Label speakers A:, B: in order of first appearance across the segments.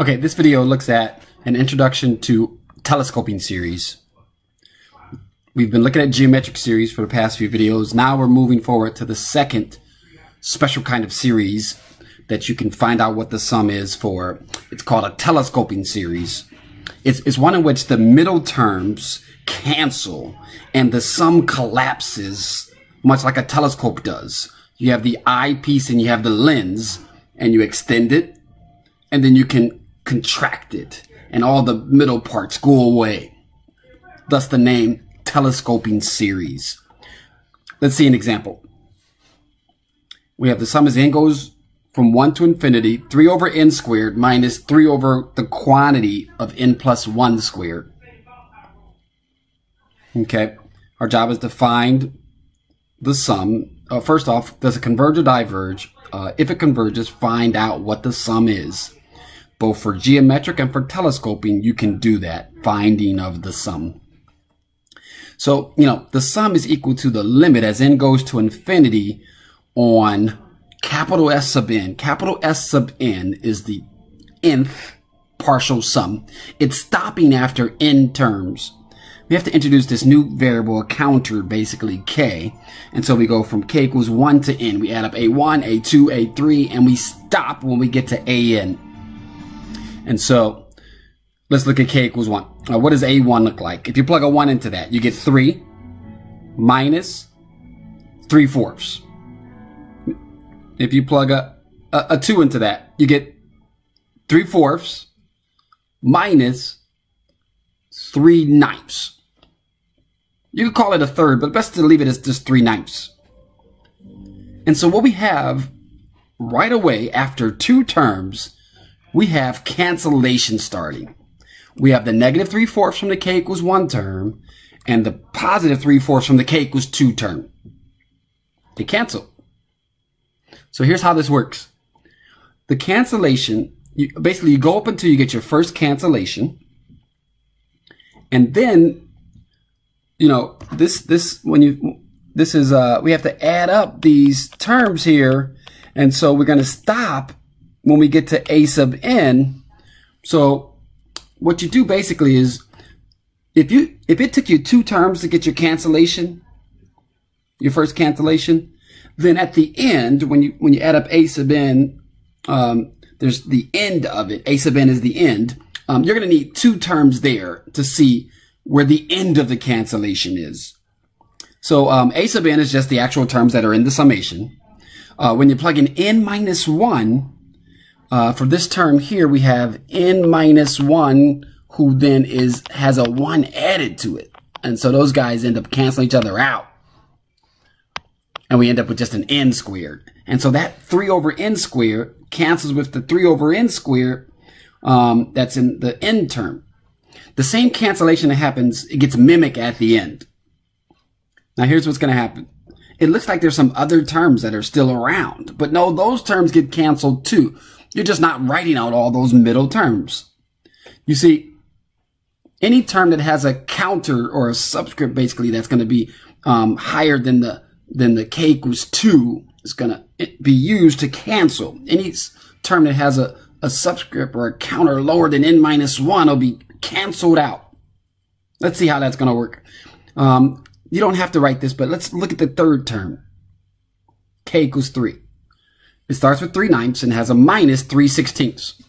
A: Okay, this video looks at an introduction to telescoping series. We've been looking at geometric series for the past few videos. Now we're moving forward to the second special kind of series that you can find out what the sum is for. It's called a telescoping series. It's, it's one in which the middle terms cancel and the sum collapses much like a telescope does. You have the eyepiece and you have the lens and you extend it and then you can contract it and all the middle parts go away. Thus the name telescoping series. Let's see an example. We have the sum as n goes from 1 to infinity, 3 over n squared minus 3 over the quantity of n plus 1 squared. Okay, our job is to find the sum. Uh, first off, does it converge or diverge? Uh, if it converges, find out what the sum is. Both for geometric and for telescoping, you can do that, finding of the sum. So, you know, the sum is equal to the limit as n goes to infinity on capital S sub n. Capital S sub n is the nth partial sum. It's stopping after n terms. We have to introduce this new variable, a counter, basically k. And so we go from k equals 1 to n. We add up a1, a2, a3, and we stop when we get to an. And so let's look at k equals 1. Uh, what does a1 look like? If you plug a 1 into that, you get 3 minus 3 fourths. If you plug a, a, a 2 into that, you get 3 fourths minus 3 ninths. You could call it a third, but best to leave it as just 3 ninths. And so what we have right away after two terms we have cancellation starting. We have the negative 3 fourths from the k equals 1 term and the positive 3 fourths from the k equals 2 term. They cancel. So here's how this works. The cancellation, you, basically you go up until you get your first cancellation. And then, you know, this, this, when you, this is, uh, we have to add up these terms here. And so we're going to stop when we get to a sub n. So what you do basically is if you if it took you two terms to get your cancellation, your first cancellation, then at the end when you when you add up a sub n, um, there's the end of it. A sub n is the end. Um, you're going to need two terms there to see where the end of the cancellation is. So um, a sub n is just the actual terms that are in the summation. Uh, when you plug in n minus 1, uh, for this term here, we have n minus 1, who then is has a 1 added to it. And so those guys end up canceling each other out. And we end up with just an n squared. And so that 3 over n squared cancels with the 3 over n squared um, that's in the n term. The same cancellation that happens, it gets mimic at the end. Now here's what's going to happen. It looks like there's some other terms that are still around. But no, those terms get canceled too. You're just not writing out all those middle terms. You see, any term that has a counter or a subscript, basically, that's going to be um, higher than the than the k equals two is going to be used to cancel. Any term that has a, a subscript or a counter lower than n minus one will be canceled out. Let's see how that's going to work. Um, you don't have to write this, but let's look at the third term. k equals three. It starts with 3 ninths and has a minus 3 sixteenths.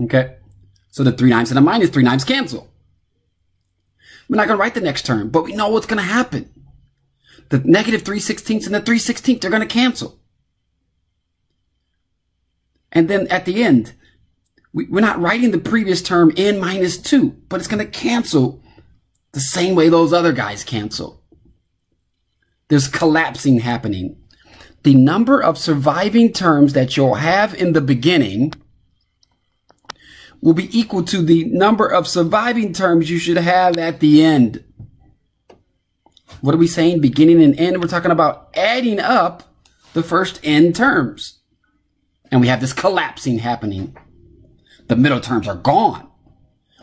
A: Okay? So the 3 ninths and a minus 3 ninths cancel. We're not going to write the next term, but we know what's going to happen. The negative 3 sixteenths and the 3 sixteenths are going to cancel. And then at the end, we, we're not writing the previous term n minus 2, but it's going to cancel the same way those other guys cancel. There's collapsing happening the number of surviving terms that you'll have in the beginning will be equal to the number of surviving terms you should have at the end. What are we saying? Beginning and end. We're talking about adding up the first n terms. And we have this collapsing happening. The middle terms are gone.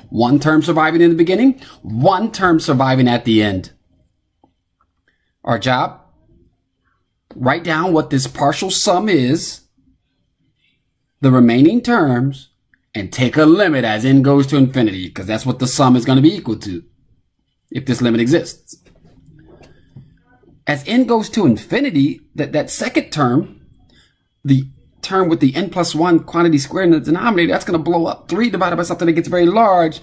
A: One term surviving in the beginning, one term surviving at the end. Our job write down what this partial sum is the remaining terms and take a limit as n goes to infinity, because that's what the sum is going to be equal to, if this limit exists. As n goes to infinity, that, that second term, the term with the n plus 1 quantity squared in the denominator, that's going to blow up. 3 divided by something that gets very large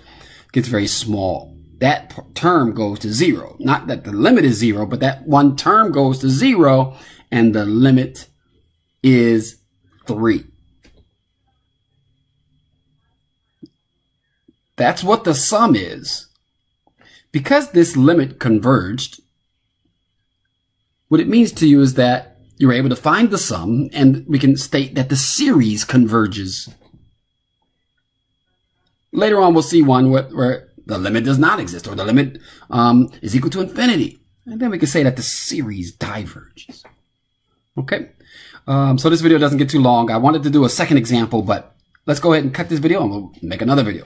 A: gets very small. That term goes to 0. Not that the limit is 0, but that one term goes to 0, and the limit is 3. That's what the sum is. Because this limit converged, what it means to you is that you're able to find the sum and we can state that the series converges. Later on, we'll see one where the limit does not exist or the limit um, is equal to infinity. And then we can say that the series diverges. Okay. Um, so this video doesn't get too long. I wanted to do a second example, but let's go ahead and cut this video and we'll make another video.